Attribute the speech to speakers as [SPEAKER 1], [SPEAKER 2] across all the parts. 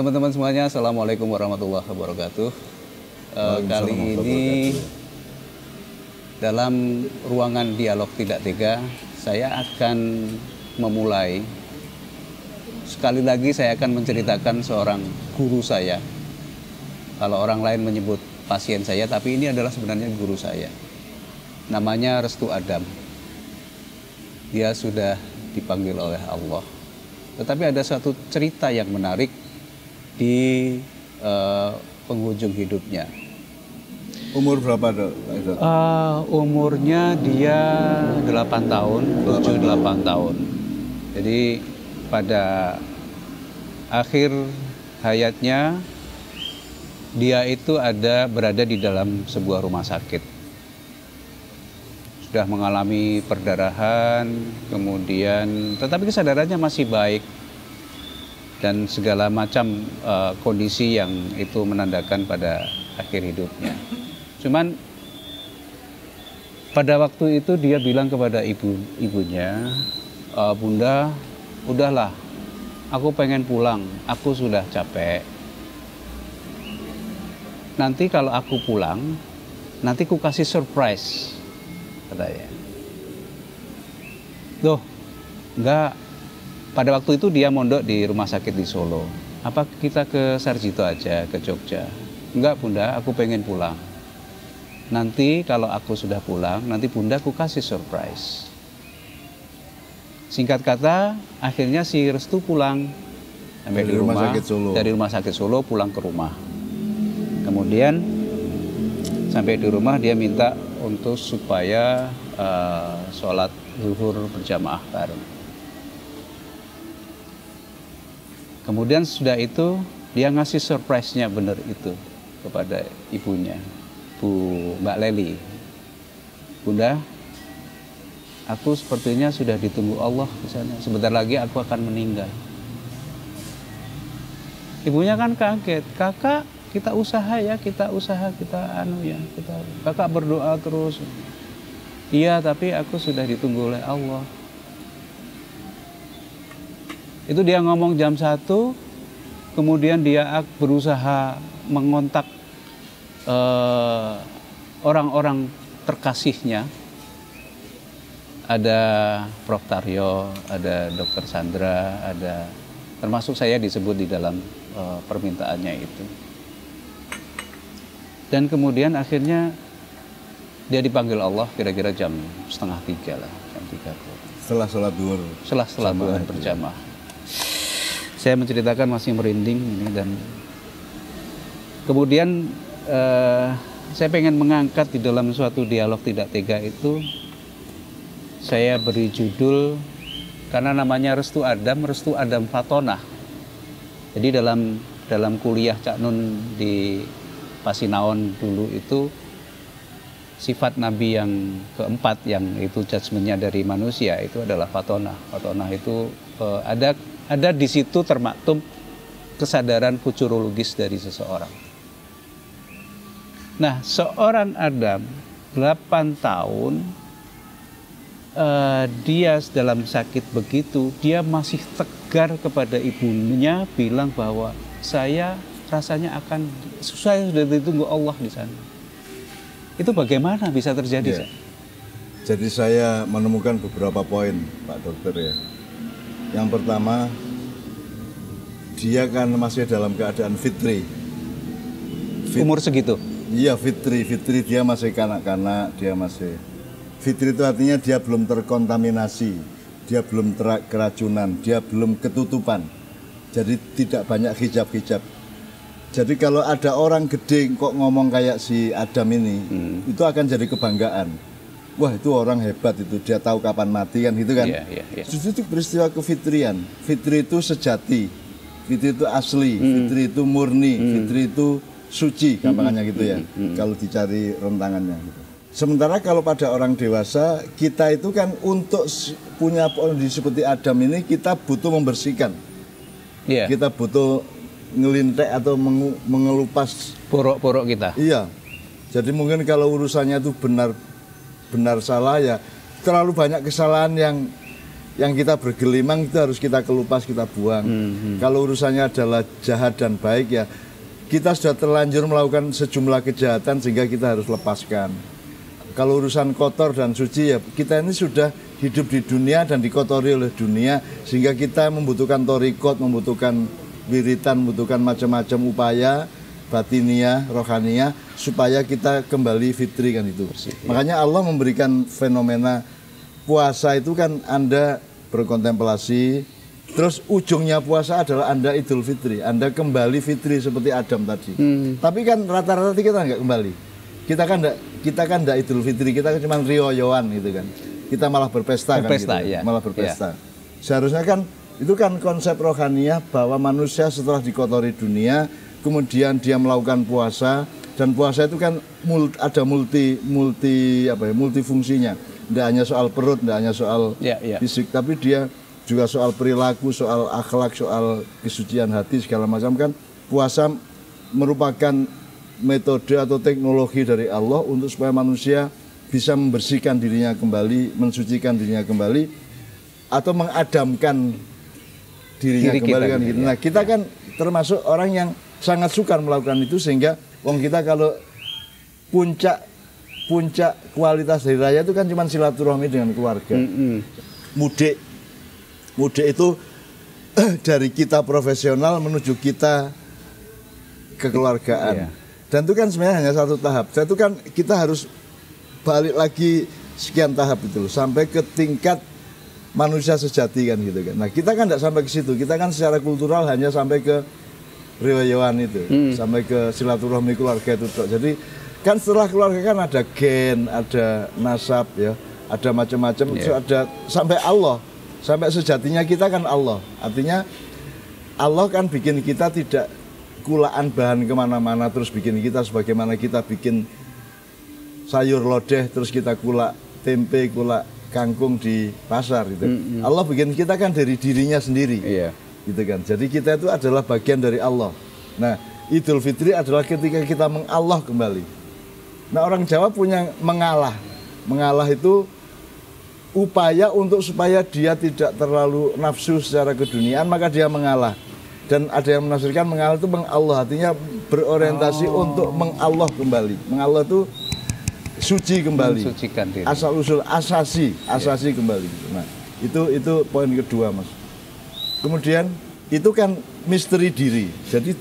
[SPEAKER 1] Teman-teman semuanya, assalamualaikum warahmatullahi wabarakatuh. Uh, kali ini dalam ruangan dialog tidak tega, saya akan memulai. Sekali lagi saya akan menceritakan seorang guru saya. Kalau orang lain menyebut pasien saya, tapi ini adalah sebenarnya guru saya. Namanya Restu Adam. Dia sudah dipanggil oleh Allah. Tetapi ada satu cerita yang menarik di uh, penghujung hidupnya.
[SPEAKER 2] Umur berapa dok?
[SPEAKER 1] Uh, umurnya dia 8 tahun, 7-8 tahun. Jadi pada akhir hayatnya dia itu ada berada di dalam sebuah rumah sakit. Sudah mengalami perdarahan, kemudian tetapi kesadarannya masih baik dan segala macam uh, kondisi yang itu menandakan pada akhir hidupnya. Cuman pada waktu itu dia bilang kepada ibu ibunya, e, bunda, udahlah, aku pengen pulang, aku sudah capek. Nanti kalau aku pulang, nanti ku kasih surprise, katanya. Duh, enggak. Pada waktu itu dia mondok di rumah sakit di Solo. Apa kita ke Sarjito aja, ke Jogja? Enggak bunda, aku pengen pulang nanti kalau aku sudah pulang, nanti bunda aku kasih surprise. Singkat kata, akhirnya si Restu pulang sampai dari di rumah, rumah sakit Solo. dari rumah sakit Solo pulang ke rumah. Kemudian sampai di rumah dia minta untuk supaya uh, sholat zuhur berjamaah bareng. Kemudian sudah itu dia ngasih surprise-nya benar itu kepada ibunya. Bu Mbak Leli. Bunda, aku sepertinya sudah ditunggu Allah di sana. Sebentar lagi aku akan meninggal. Ibunya kan kaget, kakak kita usaha ya, kita usaha, kita anu ya, kita kakak berdoa terus. Iya, tapi aku sudah ditunggu oleh Allah. Itu dia ngomong jam satu, kemudian dia berusaha mengontak Eh, orang-orang uh, terkasihnya ada Prof Taryo, ada Dr. Sandra, ada termasuk saya disebut di dalam uh, permintaannya itu. Dan kemudian akhirnya dia dipanggil Allah kira-kira jam setengah tiga lah, jam tiga.
[SPEAKER 2] Setelah sholat duhur.
[SPEAKER 1] Setelah sholat duhur berjamaah. Saya menceritakan masih merinding ini dan kemudian uh, saya pengen mengangkat di dalam suatu dialog tidak tega itu saya beri judul karena namanya Restu Adam, Restu Adam Fatona. Jadi dalam dalam kuliah Cak Nun di Pasinaon dulu itu sifat Nabi yang keempat yang itu judgementnya dari manusia itu adalah Fatona. Fatona itu uh, ada ada di situ termaktum kesadaran futurologis dari seseorang. Nah, seorang Adam 8 tahun uh, dia dalam sakit begitu, dia masih tegar kepada ibunya bilang bahwa saya rasanya akan saya sudah ditunggu Allah di sana. Itu bagaimana bisa terjadi? Ya.
[SPEAKER 2] Jadi saya menemukan beberapa poin, Pak Dokter ya. Yang pertama, dia kan masih dalam keadaan fitri.
[SPEAKER 1] Fit, Umur segitu?
[SPEAKER 2] Iya Fitri, Fitri dia masih kanak-kanak, dia masih Fitri itu artinya dia belum terkontaminasi, dia belum ter keracunan, dia belum ketutupan. Jadi tidak banyak hijab-hijab. Jadi kalau ada orang gede kok ngomong kayak si Adam ini, hmm. itu akan jadi kebanggaan. Wah itu orang hebat itu, dia tahu kapan mati kan gitu kan. Yeah, yeah, yeah. Justru itu peristiwa kefitrian. Fitri itu sejati, Fitri itu asli, hmm. Fitri itu murni, hmm. Fitri itu suci gampangannya gitu ya mm-hmm. kalau dicari rentangannya gitu. Sementara kalau pada orang dewasa kita itu kan untuk punya kondisi seperti Adam ini kita butuh membersihkan. Yeah. Kita butuh ngelintek atau mengelupas
[SPEAKER 1] porok-porok kita.
[SPEAKER 2] Iya. Jadi mungkin kalau urusannya itu benar benar salah ya terlalu banyak kesalahan yang yang kita bergelimang itu harus kita kelupas, kita buang. Kalau urusannya adalah jahat dan baik ya kita sudah terlanjur melakukan sejumlah kejahatan sehingga kita harus lepaskan. Kalau urusan kotor dan suci ya kita ini sudah hidup di dunia dan dikotori oleh dunia sehingga kita membutuhkan torikot, membutuhkan wiritan, membutuhkan macam-macam upaya batinia, rohania supaya kita kembali fitri kan itu. Makanya Allah memberikan fenomena puasa itu kan Anda berkontemplasi, terus ujungnya puasa adalah Anda Idul Fitri, Anda kembali fitri seperti Adam tadi. Tapi kan rata-rata kita nggak kembali. Kita kan enggak, kita kan enggak Idul Fitri, kita kan cuma rioyoan gitu kan. Kita malah berpesta,
[SPEAKER 1] Berpesta,
[SPEAKER 2] kan gitu.
[SPEAKER 1] iya.
[SPEAKER 2] Malah berpesta. Seharusnya kan itu kan konsep rohaniah bahwa manusia setelah dikotori dunia, kemudian dia melakukan puasa dan puasa itu kan ada multi multi apa ya multifungsinya. Tidak hanya soal perut, tidak hanya soal
[SPEAKER 1] Ya, ya.
[SPEAKER 2] fisik, tapi dia juga soal perilaku, soal akhlak, soal kesucian hati segala macam kan. Puasa merupakan metode atau teknologi dari Allah untuk supaya manusia bisa membersihkan dirinya kembali, mensucikan dirinya kembali, atau mengadamkan dirinya
[SPEAKER 1] Diri
[SPEAKER 2] kembali
[SPEAKER 1] kita
[SPEAKER 2] kan
[SPEAKER 1] gitu,
[SPEAKER 2] gitu.
[SPEAKER 1] ya.
[SPEAKER 2] Nah kita kan termasuk orang yang sangat sukar melakukan itu sehingga wong kita kalau puncak puncak kualitas hari raya itu kan cuma silaturahmi dengan keluarga.
[SPEAKER 1] Mm-mm.
[SPEAKER 2] Mudik mudik itu dari kita profesional menuju kita kekeluargaan.
[SPEAKER 1] Iya.
[SPEAKER 2] Dan itu kan sebenarnya hanya satu tahap. Dan itu kan kita harus balik lagi sekian tahap itu loh, sampai ke tingkat manusia sejati kan gitu kan. Nah kita kan tidak sampai ke situ. Kita kan secara kultural hanya sampai ke riwayawan itu, sampai ke silaturahmi keluarga itu. Jadi kan setelah keluarga kan ada gen, ada nasab ya, ada macam-macam, so ada sampai Allah, sampai sejatinya kita kan Allah. Artinya Allah kan bikin kita tidak kulaan bahan ke mana-mana terus bikin kita sebagaimana kita bikin sayur lodeh terus kita kulak tempe kulak kangkung di pasar gitu. Allah bikin kita kan dari dirinya sendiri
[SPEAKER 1] Iya.
[SPEAKER 2] gitu kan. Jadi kita itu adalah bagian dari Allah. Nah, Idul Fitri adalah ketika kita mengallah kembali. Nah, orang Jawa punya mengalah. Mengalah itu upaya untuk supaya dia tidak terlalu nafsu secara keduniaan, maka dia mengalah. Dan ada yang menafsirkan mengalah itu mengallah, artinya berorientasi untuk mengallah kembali. Mengallah itu suci kembali
[SPEAKER 1] Mensucikan diri.
[SPEAKER 2] asal usul asasi asasi kembali nah itu itu poin kedua mas kemudian itu kan misteri diri jadi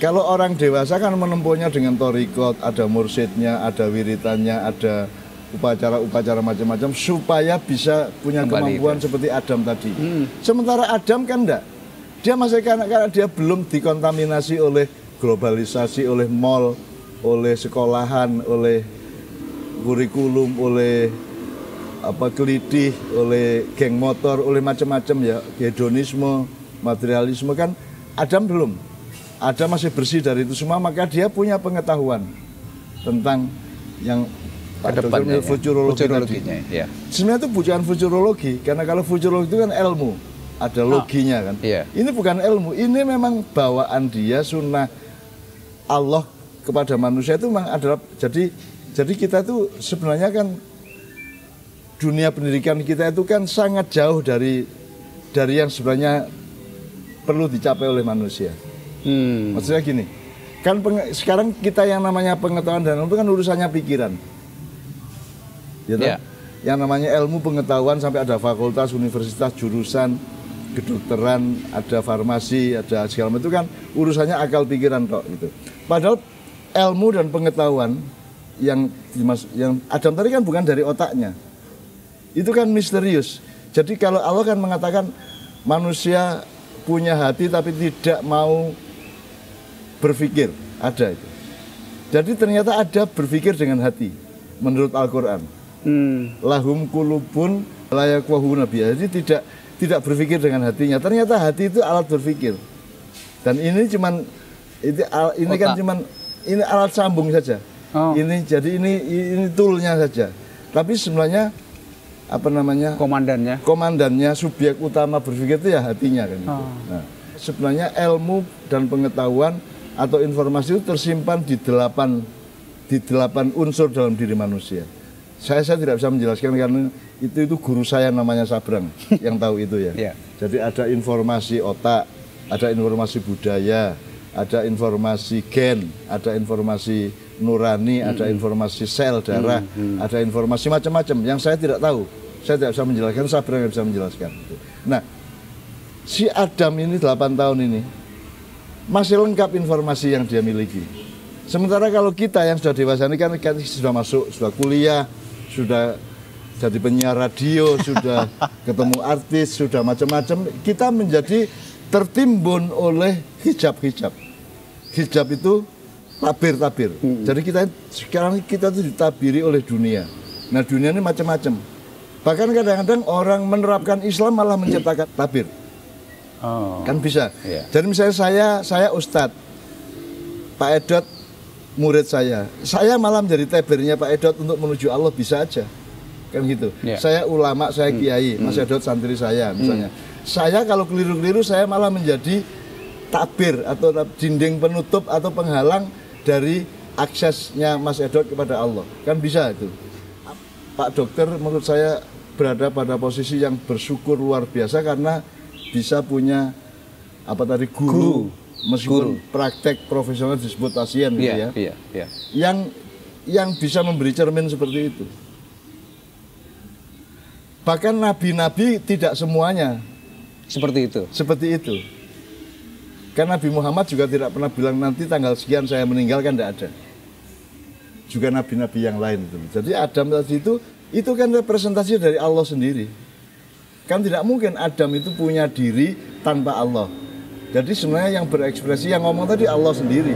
[SPEAKER 2] kalau orang dewasa kan menempuhnya dengan torikot ada mursidnya ada wiritannya ada upacara-upacara macam-macam supaya bisa punya
[SPEAKER 1] Kembali
[SPEAKER 2] kemampuan seperti Adam tadi. Sementara Adam kan enggak dia masih kanak-kanak dia belum dikontaminasi oleh globalisasi oleh mall oleh sekolahan oleh kurikulum oleh apa kelitih oleh geng motor oleh macam-macam ya. Hedonisme materialisme kan Adam belum Adam masih bersih dari itu semua maka dia punya pengetahuan tentang yang. Ke
[SPEAKER 1] depannya ya.
[SPEAKER 2] futurologi tadi.
[SPEAKER 1] Ya.
[SPEAKER 2] Sebenarnya itu bukan futurologi, karena kalau futurologi itu kan ilmu, ada loginya kan.
[SPEAKER 1] Iya.
[SPEAKER 2] Ini bukan ilmu, ini memang bawaan dia sunnah Allah kepada manusia itu memang adalah jadi jadi kita itu sebenarnya kan dunia pendidikan kita itu kan sangat jauh dari dari yang sebenarnya perlu dicapai oleh manusia.
[SPEAKER 1] Hmm.
[SPEAKER 2] Maksudnya gini, kan sekarang kita yang namanya pengetahuan dan ilmu itu kan urusannya pikiran. Gitu?
[SPEAKER 1] Ya.
[SPEAKER 2] Yang namanya ilmu pengetahuan sampai ada fakultas, universitas, jurusan, kedokteran, ada farmasi, ada segala macam itu kan urusannya akal pikiran kok gitu. Padahal ilmu dan pengetahuan yang yang Adam tadi kan bukan dari otaknya. Itu kan misterius. Jadi kalau Allah kan mengatakan manusia punya hati tapi tidak mau berpikir, ada itu. Jadi ternyata ada berpikir dengan hati menurut Al-Qur'an.
[SPEAKER 1] Hmm.
[SPEAKER 2] Lahum kulubun layak nabi. Jadi tidak tidak berpikir dengan hatinya. Ternyata hati itu alat berpikir. Dan ini cuman ini, ini kan cuman ini alat sambung saja.
[SPEAKER 1] Oh.
[SPEAKER 2] Ini jadi ini ini toolnya saja. Tapi sebenarnya apa namanya?
[SPEAKER 1] Komandannya.
[SPEAKER 2] komandannya subjek utama berpikir itu ya hatinya kan. gitu.
[SPEAKER 1] Oh.
[SPEAKER 2] Nah, sebenarnya ilmu dan pengetahuan atau informasi itu tersimpan di delapan di delapan unsur dalam diri manusia. Saya saya tidak bisa menjelaskan karena itu itu guru saya namanya Sabrang yang tahu itu ya.
[SPEAKER 1] Iya.
[SPEAKER 2] Jadi ada informasi otak, ada informasi budaya, ada informasi gen, ada informasi nurani, ada informasi sel darah, ada informasi macam-macam yang saya tidak tahu. Saya tidak bisa menjelaskan, Sabrang yang bisa menjelaskan. Nah, si Adam ini 8 tahun ini masih lengkap informasi yang dia miliki. Sementara kalau kita yang sudah dewasa ini kan, kan sudah masuk, sudah kuliah, sudah jadi penyiar radio, sudah ketemu artis, sudah macam-macam, kita menjadi tertimbun oleh hijab-hijab. Hijab itu tabir-tabir. Jadi kita sekarang kita itu ditabiri oleh dunia. Nah dunia ini macam-macam. Bahkan kadang-kadang orang menerapkan Islam malah menciptakan tabir.
[SPEAKER 1] Oh.
[SPEAKER 2] Kan bisa.
[SPEAKER 1] Iya.
[SPEAKER 2] Jadi misalnya saya saya ustadz, Pak Edot murid saya. Saya malah menjadi tabirnya Pak Edot untuk menuju Allah bisa aja. Kan gitu.
[SPEAKER 1] Iya.
[SPEAKER 2] Saya ulama, saya kiai, Mas Edot santri saya misalnya. Saya kalau keliru-keliru saya malah menjadi tabir atau dinding penutup atau penghalang dari aksesnya Mas Edot kepada Allah. Kan bisa itu. Pak dokter menurut saya berada pada posisi yang bersyukur luar biasa karena bisa punya apa tadi guru,
[SPEAKER 1] Guru.
[SPEAKER 2] meskipun
[SPEAKER 1] Guru.
[SPEAKER 2] praktek profesional disebut pasien gitu
[SPEAKER 1] Iya,
[SPEAKER 2] ya
[SPEAKER 1] iya, iya.
[SPEAKER 2] yang yang bisa memberi cermin seperti itu bahkan nabi-nabi tidak semuanya
[SPEAKER 1] Seperti itu.
[SPEAKER 2] seperti itu kan Nabi Muhammad juga tidak pernah bilang nanti tanggal sekian saya meninggal kan tidak ada juga nabi-nabi yang lain itu jadi Adam tadi itu itu kan representasi dari Allah sendiri kan tidak mungkin Adam itu punya diri tanpa Allah jadi sebenarnya yang berekspresi yang ngomong tadi Allah sendiri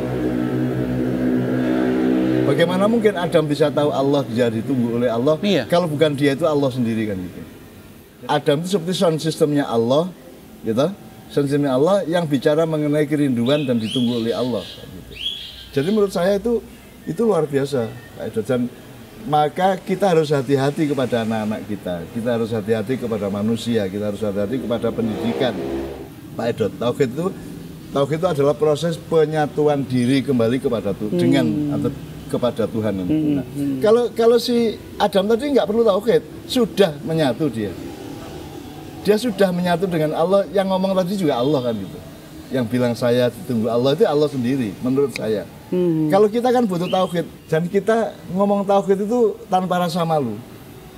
[SPEAKER 2] Bagaimana mungkin Adam bisa tahu Allah dia ditunggu oleh Allah
[SPEAKER 1] Iya.
[SPEAKER 2] kalau bukan dia itu Allah sendiri kan gitu. Adam itu seperti sound systemnya Allah, gitu. Sound systemnya Allah yang bicara mengenai kerinduan dan ditunggu oleh Allah. gitu. Jadi menurut saya itu itu luar biasa. Dan maka kita harus hati-hati kepada anak-anak kita. Kita harus hati-hati kepada manusia. Kita harus hati-hati kepada pendidikan. Pak Edot, tauhid itu tauhid itu adalah proses penyatuan diri kembali kepada Tuhan dengan atau kepada Tuhan. Nah, kalau kalau si Adam tadi nggak perlu tauhid, sudah menyatu dia. Dia sudah menyatu dengan Allah. Yang ngomong tadi juga Allah kan gitu. Yang bilang saya ditunggu Allah itu Allah sendiri, menurut saya. Kalau kita kan butuh tauhid dan kita ngomong tauhid itu tanpa rasa malu.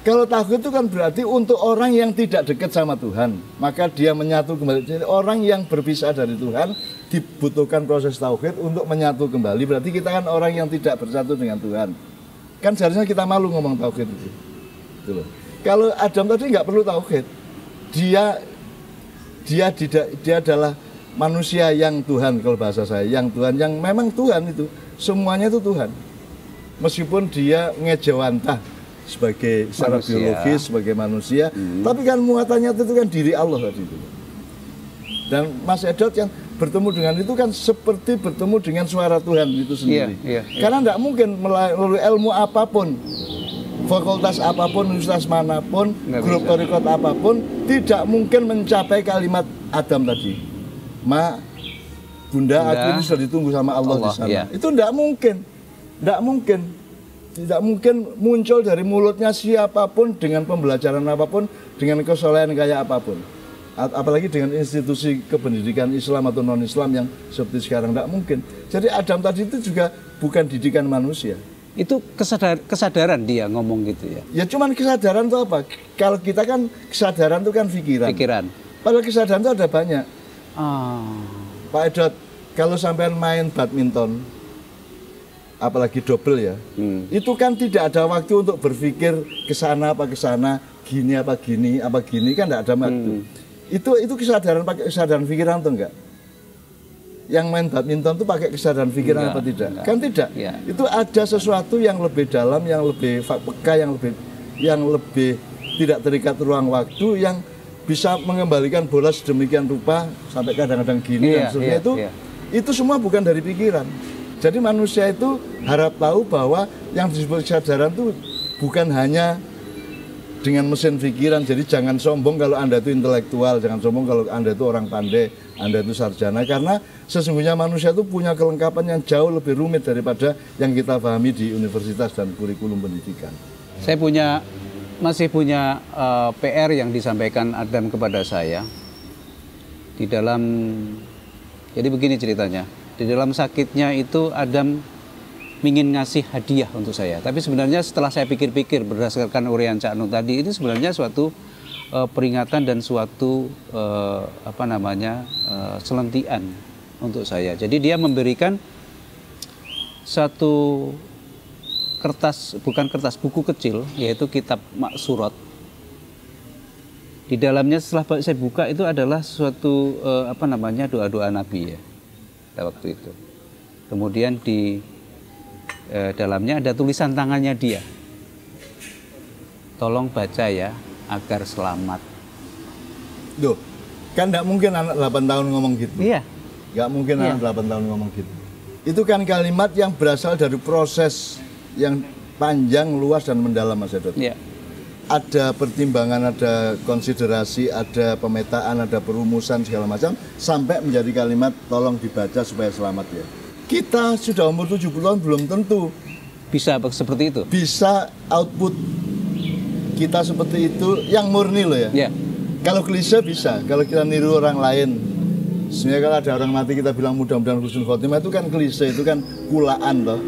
[SPEAKER 2] Kalau tauhid itu kan berarti untuk orang yang tidak dekat sama Tuhan, maka dia menyatu kembali. Jadi orang yang berpisah dari Tuhan dibutuhkan proses tauhid untuk menyatu kembali. Berarti kita kan orang yang tidak bersatu dengan Tuhan. Kan seharusnya kita malu ngomong tauhid itu. Gitu loh. Kalau Adam tadi nggak perlu tauhid, dia dia tidak dia adalah manusia yang Tuhan kalau bahasa saya, yang Tuhan yang memang Tuhan itu semuanya itu Tuhan. Meskipun dia ngejawantah sebagai secara
[SPEAKER 1] Manusia.
[SPEAKER 2] biologis sebagai manusia, tapi kan muatannya itu kan diri Allah tadi itu. Dan Mas Edot yang bertemu dengan itu kan seperti bertemu dengan suara Tuhan itu sendiri.
[SPEAKER 1] iya, iya.
[SPEAKER 2] Karena tidak mungkin melalui ilmu apa pun, fakultas apa pun, universitas mana pun,
[SPEAKER 1] Nggak
[SPEAKER 2] grup torikot apa pun, tidak mungkin mencapai kalimat Adam tadi. Ma, Bunda,
[SPEAKER 1] Bunda,
[SPEAKER 2] aku ini sudah ditunggu sama Allah,
[SPEAKER 1] Allah,
[SPEAKER 2] di sana.
[SPEAKER 1] iya.
[SPEAKER 2] Itu tidak mungkin, tidak mungkin, tidak mungkin muncul dari mulutnya siapa pun dengan pembelajaran apa pun, dengan kesolehan kayak apa pun. Apalagi dengan institusi kependidikan Islam atau non Islam yang seperti sekarang tidak mungkin. Jadi Adam tadi itu juga bukan didikan manusia.
[SPEAKER 1] Itu kesadar, kesadaran dia ngomong gitu ya.
[SPEAKER 2] Ya cuman kesadaran itu apa? Kalau kita kan kesadaran itu kan pikiran.
[SPEAKER 1] Pikiran.
[SPEAKER 2] Padahal kesadaran itu ada banyak.
[SPEAKER 1] Ah.
[SPEAKER 2] Pak Edot, kalau sampean main badminton, apalagi double ya,
[SPEAKER 1] Hmm.
[SPEAKER 2] itu kan tidak ada waktu untuk berpikir ke sana apa ke sana, gini apa gini, apa gini kan tidak ada waktu. Itu itu kesadaran pakai kesadaran pikiran atau enggak? Yang main badminton itu pakai kesadaran pikiran
[SPEAKER 1] Enggak,
[SPEAKER 2] apa tidak?
[SPEAKER 1] enggak.
[SPEAKER 2] Kan tidak.
[SPEAKER 1] Iya.
[SPEAKER 2] Itu ada sesuatu yang lebih dalam, yang lebih peka, yang lebih yang lebih tidak terikat ruang waktu, yang bisa mengembalikan bola sedemikian rupa sampai kadang-kadang gini
[SPEAKER 1] Iya,
[SPEAKER 2] dan seterusnya
[SPEAKER 1] iya,
[SPEAKER 2] itu
[SPEAKER 1] iya.
[SPEAKER 2] itu semua bukan dari pikiran. Jadi manusia itu harap tahu bahwa yang disebut kesadaran itu bukan hanya dengan mesin pikiran. Jadi jangan sombong kalau Anda itu intelektual, jangan sombong kalau Anda itu orang pandai, Anda itu sarjana karena sesungguhnya manusia itu punya kelengkapan yang jauh lebih rumit daripada yang kita pahami di universitas dan kurikulum pendidikan.
[SPEAKER 1] Saya punya masih punya eh, PR yang disampaikan Adam kepada saya di dalam jadi begini ceritanya. Di dalam sakitnya itu Adam ingin ngasih hadiah untuk saya. Tapi sebenarnya setelah saya pikir-pikir berdasarkan urian Cak Nun tadi ini sebenarnya suatu eh, peringatan dan suatu eh, apa namanya eh, selentian untuk saya. Jadi dia memberikan satu kertas bukan kertas buku kecil yaitu kitab maksurat di dalamnya setelah saya buka itu adalah suatu eh, apa namanya doa-doa Nabi ya pada waktu itu kemudian di eh, dalamnya ada tulisan tangannya dia tolong baca ya agar selamat
[SPEAKER 2] Duh, kan tidak mungkin anak 8 tahun ngomong gitu.
[SPEAKER 1] iya
[SPEAKER 2] Nggak mungkin
[SPEAKER 1] Iya.
[SPEAKER 2] anak 8 tahun ngomong gitu. Itu kan kalimat yang berasal dari proses yang panjang, luas, dan mendalam Mas Edot.
[SPEAKER 1] iya
[SPEAKER 2] Ada pertimbangan, ada konsiderasi, ada pemetaan, ada perumusan segala macam sampai menjadi kalimat tolong dibaca supaya selamat ya. Kita sudah umur 70 tahun belum tentu
[SPEAKER 1] bisa seperti itu
[SPEAKER 2] bisa output kita seperti itu yang murni loh ya.
[SPEAKER 1] ya
[SPEAKER 2] Kalau klise bisa, kalau kita niru orang lain. Sebenarnya kalau ada orang mati kita bilang mudah-mudahan husnul khotimah itu kan klise, itu kan kulaan toh.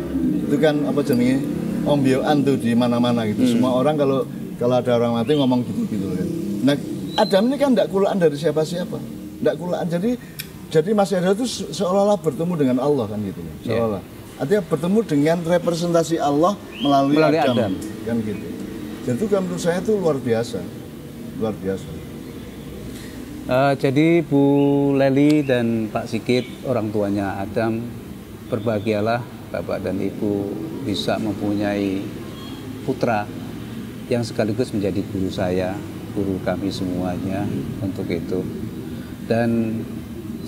[SPEAKER 2] Itu kan apa jenenge? Ombyoan tuh di mana-mana gitu. Semua orang kalau kalau ada orang mati ngomong gitu-gitu kan. Nah, Adam ini kan tidak kulaan dari siapa-siapa. Tidak kulaan. Jadi jadi Mas Adam itu se- seolah-olah bertemu dengan Allah kan gitu. Seolah-olah. Artinya bertemu dengan representasi Allah melalui,
[SPEAKER 1] Melalui
[SPEAKER 2] Adam.
[SPEAKER 1] Adam.
[SPEAKER 2] Kan gitu. Dan itu kan menurut saya itu luar biasa. Luar biasa.
[SPEAKER 1] Eh, jadi Bu Leli dan Pak Sigit orang tuanya Adam berbahagialah Bapak dan Ibu bisa mempunyai putra yang sekaligus menjadi guru saya, guru kami semuanya untuk itu. Dan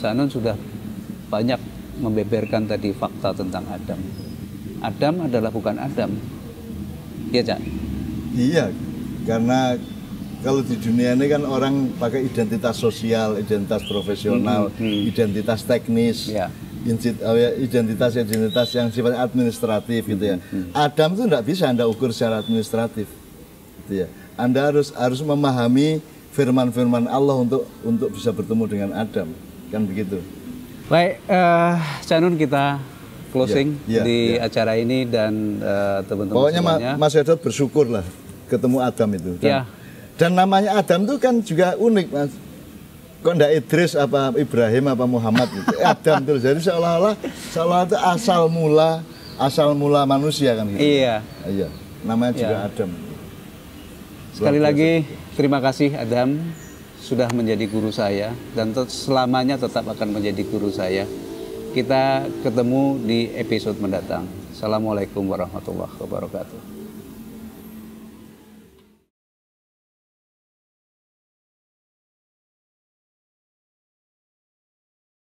[SPEAKER 1] Sanun sudah banyak membeberkan tadi fakta tentang Adam. Adam adalah bukan Adam. Iya, Cak?
[SPEAKER 2] Iya, karena kalau di dunia ini kan orang pakai identitas sosial, identitas profesional, identitas teknis,
[SPEAKER 1] Ya.
[SPEAKER 2] Insit- oh ya, identitas-identitas yang sifatnya administratif gitu ya. Adam itu tidak bisa anda ukur secara administratif, gitu ya. Anda harus harus memahami firman-firman Allah untuk untuk bisa bertemu dengan Adam, kan begitu.
[SPEAKER 1] Baik, eh Canun kita closing
[SPEAKER 2] Ya, ya,
[SPEAKER 1] di
[SPEAKER 2] ya.
[SPEAKER 1] acara ini dan eh, teman-teman
[SPEAKER 2] Pokoknya Ma-
[SPEAKER 1] semuanya.
[SPEAKER 2] Mas Edot bersyukur lah ketemu Adam itu. Dan,
[SPEAKER 1] Ya.
[SPEAKER 2] dan namanya Adam itu kan juga unik mas. Kok ndak Idris apa Ibrahim apa Muhammad gitu. Adam terus. Jadi seolah-olah seolah itu asal mula asal mula manusia kan gitu.
[SPEAKER 1] Iya.
[SPEAKER 2] Iya. Namanya juga
[SPEAKER 1] Ya.
[SPEAKER 2] Adam.
[SPEAKER 1] Sekali
[SPEAKER 2] Luar biasa.
[SPEAKER 1] lagi terima kasih Adam sudah menjadi guru saya dan selamanya tetap akan menjadi guru saya. Kita ketemu di episode mendatang. Assalamualaikum warahmatullahi wabarakatuh.